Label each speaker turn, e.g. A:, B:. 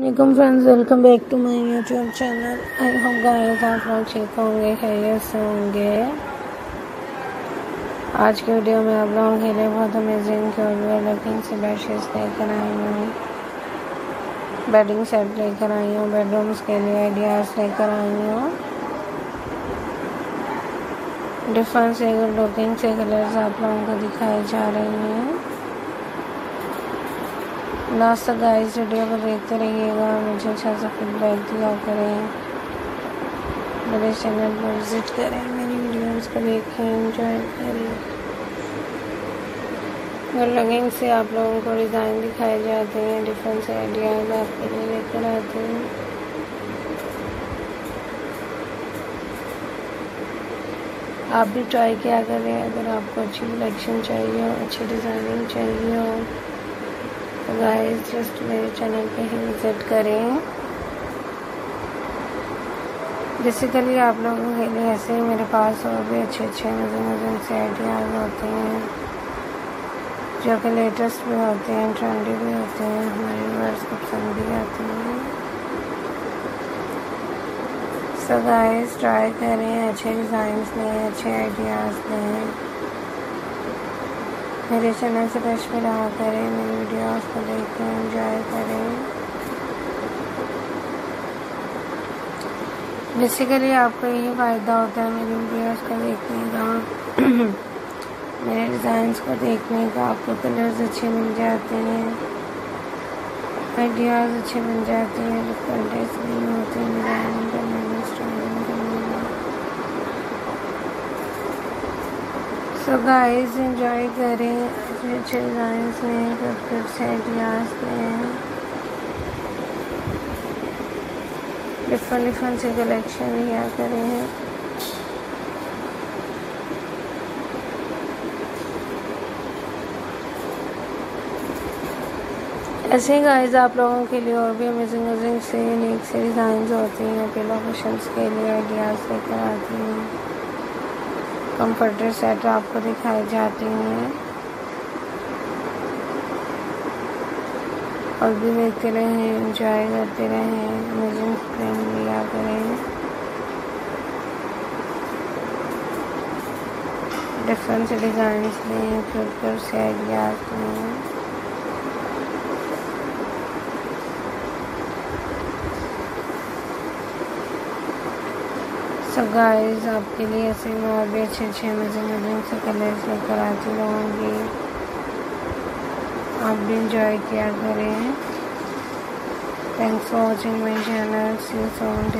A: Welcome friends welcome back to my YouTube channel I hope guys आप लोग ठीक होंगे, खैरियत से होंगे। आज की वीडियो में आप लोगों के लिए बहुत अमेजिंग क्यूट लुकिंग से बेडशीट्स लेकर आई हूँ। बेडिंग सेट लेकर आई हूँ। बेडरूम्स के लिए आइडियाज़ लेकर आई हूँ। डिफरेंट से लुकिंग से कलर्स आप लोगों को दिखाए जा रहे हैं। लास्ट तक गाइस वीडियो को देखते रहिएगा। मुझे अच्छा सा फीडबैक दिया करें। मेरे चैनल पर विज़िट करें। मेरी वीडियोस को देखें। एंजॉय करें। और लगेंग से आप लोगों को डिज़ाइन दिखाए जाते हैं। डिफरेंट से आइडियाज़ आपके लिए लेकर आते हैं। आप भी ट्राई किया करें। अगर आपको अच्छी कलेक्शन चाहिए हो, अच्छी डिज़ाइनिंग चाहिए हो गाइस जस्ट मेरे चैनल पे ही विज़िट करें। बेसिकली आप लोगों के लिए ऐसे ही मेरे पास और भी अच्छे अच्छे मज़े मज़े से आइडियाज़ होते हैं, जो कि लेटेस्ट भी होते हैं ट्रेंडी भी होते हैं, हमारे वर्ड्स को पसंद भी आते हैं। सो गाइस ट्राई करें, अच्छे डिज़ाइंस लें, अच्छे आइडियाज़ लें। मेरे चैनल से टच में रहा करें, मेरी वीडियोस को देखें एंजॉय करें। बेसिकली आपको यही फ़ायदा होता है मेरी वीडियोस को देखने का। मेरे डिज़ाइंस को देखने का, आपको कलर्स अच्छे मिल जाते हैं। आइडियाज़ अच्छे बन जाते हैं डिफरेंट नहीं होते में स्टाइलिंग करने में सो गाइस एंजॉय करें अच्छे अच्छे डिज़ाइंस में कुछ कुछ आइडियाज़ में। डिफरेंट डिफरेंट से कलेक्शन लिया करें। ऐसे ही गाइस आप लोगों के लिए और भी अमेजिंग अमेजिंग से यूनिक से डिज़ाइन होती हैं पिलो कुशंस के लिए आइडियाज़ लेकर आती हैं। कंफर्टर सेट आपको दिखाई जाती हैं। और भी देखते रहें इंजॉय करते रहें अमेजिंग स्क्रीन लिया करें डिफरेंट डिज़ाइन लें फिर से आइडियाज़ लें सो गाइस आपके लिए ऐसे में और भी अच्छे अच्छे मज़े मज़े से कलर्स लेकर आती रहूँगी। आप भी इंजॉय किया करें। Thanks for watching my channel C song